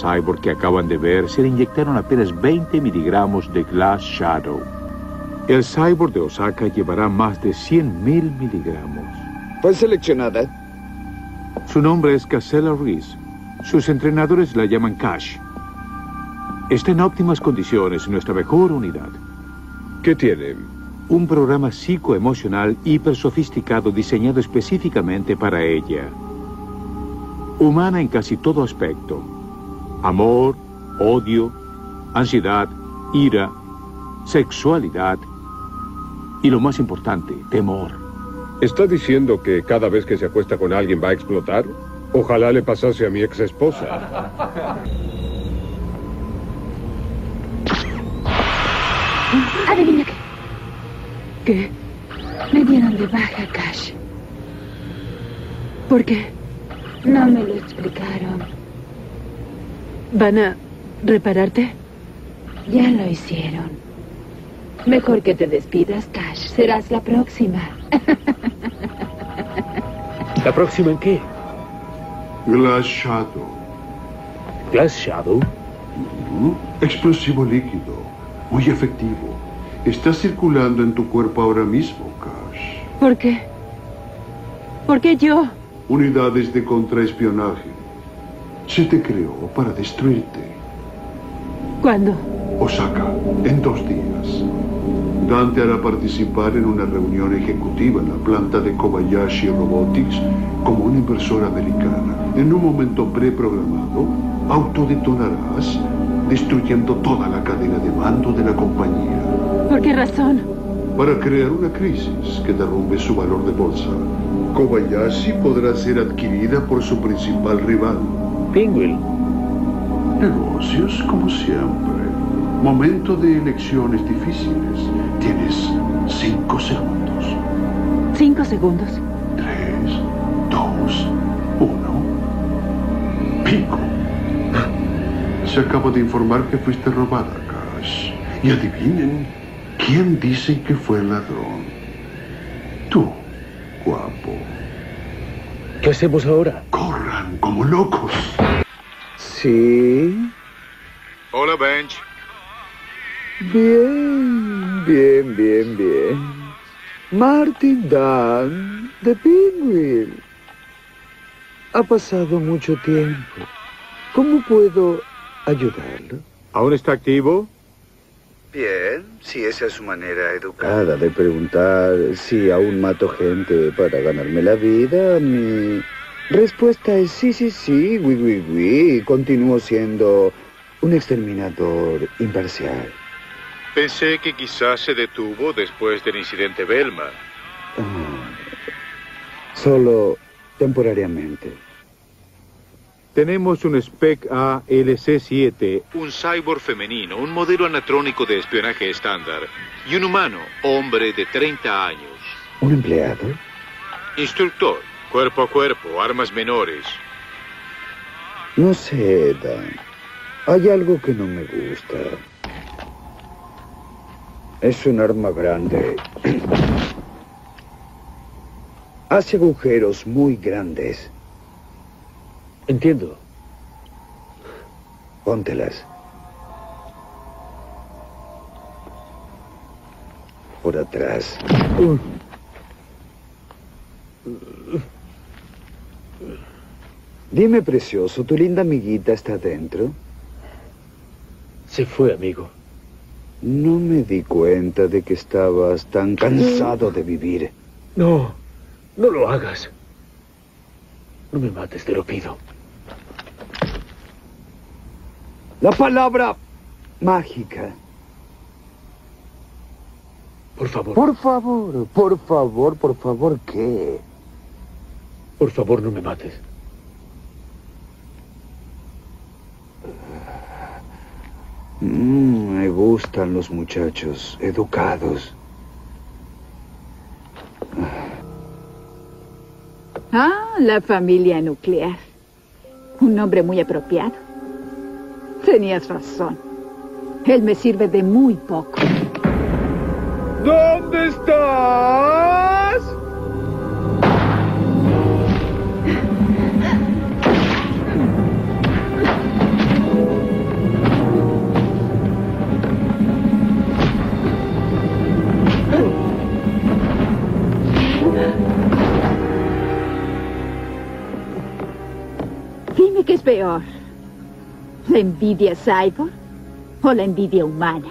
cyborg que acaban de ver se le inyectaron apenas 20 miligramos de Glass Shadow. El cyborg de Osaka llevará más de 100 mil miligramos. ¿Fue seleccionada? Su nombre es Casella Reese. Sus entrenadores la llaman Cash. Está en óptimas condiciones, nuestra mejor unidad. ¿Qué tiene? Un programa psicoemocional hiper sofisticado diseñado específicamente para ella. Humana en casi todo aspecto. Amor, odio, ansiedad, ira, sexualidad y lo más importante, temor. ¿Está diciendo que cada vez que se acuesta con alguien va a explotar? Ojalá le pasase a mi ex esposa. Adivina qué. ¿Qué? Me dieron de baja, Cash. ¿Por qué? No me lo explicaron. ¿Van a repararte? Ya lo hicieron. Mejor que te despidas, Cash. Serás la próxima. ¿La próxima en qué? Glass Shadow. Glass Shadow. Explosivo líquido. Muy efectivo. Está circulando en tu cuerpo ahora mismo, Cash. ¿Por qué? ¿Por qué yo? Unidades de contraespionaje. Se te creó para destruirte. ¿Cuándo? Osaka, en dos días. Dante hará participar en una reunión ejecutiva en la planta de Kobayashi Robotics como un inversor americana. En un momento preprogramado, autodetonarás, destruyendo toda la cadena de mando de la compañía. ¿Por qué razón? Para crear una crisis que derrumbe su valor de bolsa. Kobayashi podrá ser adquirida por su principal rival. Penguin. Negocios como siempre. Momento de elecciones difíciles. Tienes cinco segundos. ¿Cinco segundos? Tres, dos, uno. Pico. Se acaba de informar que fuiste robada, Cash. Y adivinen, ¿quién dicen que fue el ladrón? Tú, guapo. ¿Qué hacemos ahora? Corran como locos. Sí. Hola, Bench. Bien, bien, bien, bien. Martin Dunn de Penguin. Ha pasado mucho tiempo. ¿Cómo puedo ayudarlo? ¿Aún está activo? Bien, si esa es su manera educada de preguntar si aún mato gente para ganarme la vida, mi respuesta es sí, sí, sí, oui, oui, oui. Continúo siendo un exterminador imparcial. Pensé que quizás se detuvo después del incidente Belma. Ah, solo temporariamente. Tenemos un Spec A LC-7, un cyborg femenino, un modelo anatrónico de espionaje estándar, y un humano, hombre de 30 años. ¿Un empleado? Instructor, cuerpo a cuerpo, armas menores. No sé, Dan. Hay algo que no me gusta. Es un arma grande. Hace agujeros muy grandes. Entiendo. Póntelas. Por atrás. Dime, precioso, ¿tu linda amiguita está dentro? Se fue, amigo. No me di cuenta de que estabas tan cansado de vivir. No, no lo hagas. No me mates, te lo pido. La palabra mágica. Por favor. Por favor, por favor, por favor, ¿qué? Por favor, no me mates. Mm, me gustan los muchachos educados. Ah, la familia nuclear. Un nombre muy apropiado. Tenías razón. Él me sirve de muy poco. ¿Dónde estás? Dime que es peor. ¿La envidia cyborg o la envidia humana?